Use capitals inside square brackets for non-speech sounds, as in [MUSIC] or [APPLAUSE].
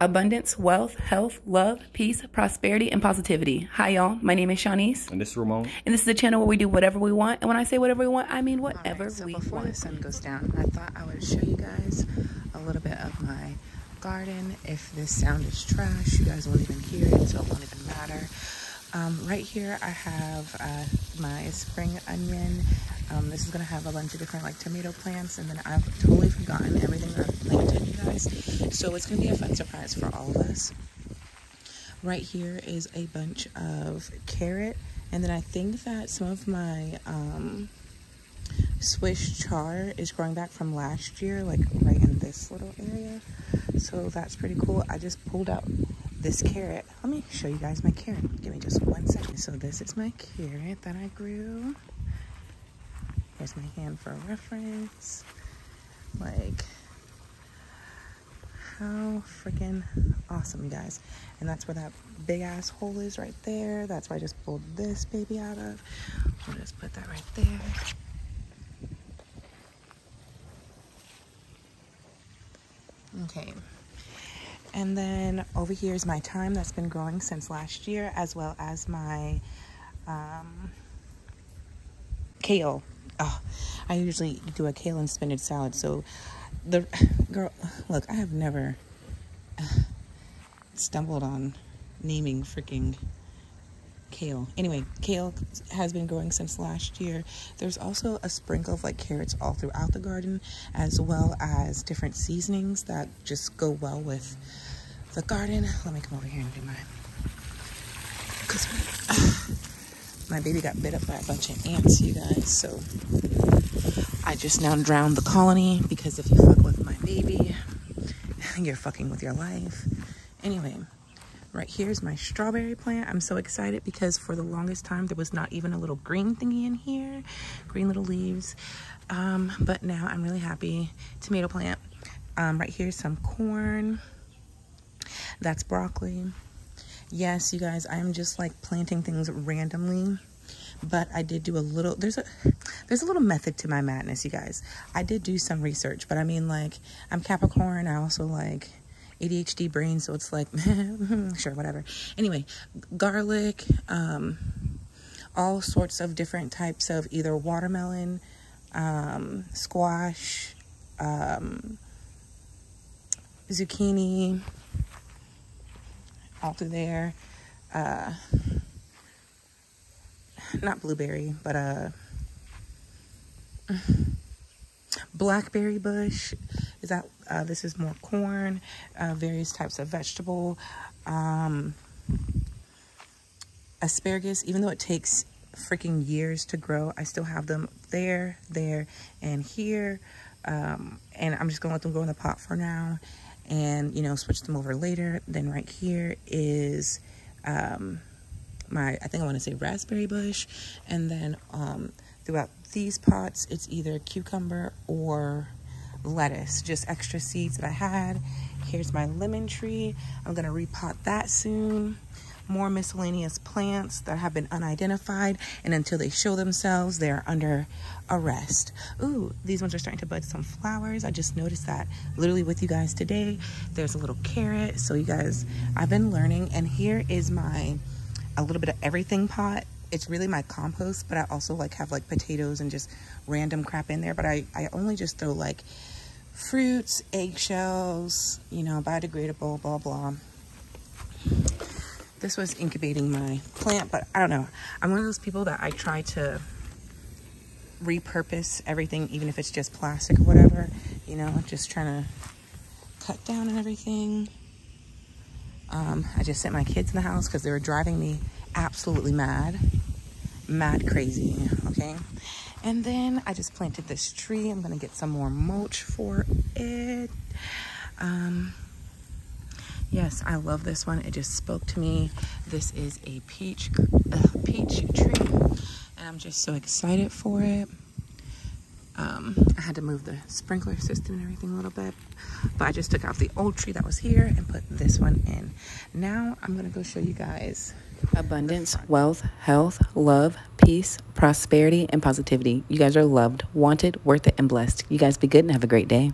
abundance, wealth, health, love, peace, prosperity, and positivity. Hi, y'all. My name is Shanice. And this is Ramon. And this is the channel where we do whatever we want. And when I say whatever we want, I mean whatever right, so we before want. the sun goes down, I thought I would show you guys a little bit of my garden. If this sound is trash, you guys won't even hear it, so it won't even matter. Um, right here, I have uh, my spring onion. Um, this is gonna have a bunch of different like tomato plants, and then I've totally forgotten everything that I've planted, you So it's gonna be a fun surprise for all of us. Right here is a bunch of carrot, and then I think that some of my um, Swiss chard is growing back from last year, like right in this little area. So that's pretty cool. I just pulled out this carrot. Let me show you guys my carrot. Give me just one second. So this is my carrot that I grew. Here's my hand for reference. Like, how freaking awesome, you guys. And that's where that big ass hole is right there. That's where I just pulled this baby out of. We'll just put that right there. Okay. And then over here is my thyme that's been growing since last year, as well as my um, kale. Oh, I usually do a kale and spinach salad. So the girl, look, I have never uh, stumbled on naming freaking kale. Anyway, kale has been growing since last year. There's also a sprinkle of like carrots all throughout the garden, as well as different seasonings that just go well with the garden. Let me come over here and do my. Cause my, [SIGHS] my baby got bit up by a bunch of ants, you guys. So I just now drowned the colony because if you fuck with my baby, [LAUGHS] you're fucking with your life. Anyway. Right here's my strawberry plant. I'm so excited because for the longest time there was not even a little green thingy in here. Green little leaves. Um, but now I'm really happy. Tomato plant. Um, right here's some corn. That's broccoli. Yes, you guys, I'm just like planting things randomly. But I did do a little, there's a, there's a little method to my madness, you guys. I did do some research, but I mean like, I'm Capricorn. I also like, ADHD brain, so it's like, [LAUGHS] sure, whatever. Anyway, garlic, um, all sorts of different types of either watermelon, um, squash, um, zucchini, all through there. Uh, not blueberry, but uh, blackberry bush. Is that uh, this is more corn uh, various types of vegetable um, asparagus. Even though it takes freaking years to grow i still have them there there and here. Um, and i'm just gonna let them go in the pot for now and you know switch them over later. Then right here is um, my i think i want to say raspberry bush and then um, throughout these pots, it's either cucumber or lettuce, just extra seeds that I had. Here's my lemon tree. I'm gonna repot that soon. More miscellaneous plants that have been unidentified, and until they show themselves, they're under arrest. Ooh, these ones are starting to bud some flowers. I just noticed that literally with you guys today. There's a little carrot. So you guys, I've been learning, and here is my a little bit of everything pot it's really my compost, but I also like have like potatoes and just random crap in there. But I, I only just throw like fruits, eggshells, you know, biodegradable, blah, blah. This was incubating my plant, but I don't know. I'm one of those people that I try to repurpose everything, even if it's just plastic or whatever, you know, just trying to cut down on everything. Um, I just sent my kids in the house because they were driving me absolutely mad mad crazy okay? And then i just planted this tree. I'm gonna get some more mulch for it. Um yes i love this one. It just spoke to me. This is a peach uh, peach tree and i'm just so excited for it um, I had to move the sprinkler system and everything a little bit, but I just took out the old tree that was here and put this one in. Now I'm gonna go show you guys abundance, wealth, health, love, peace, prosperity, and positivity. You guys are loved, wanted, worth it, and blessed. You guys be good and have a great day.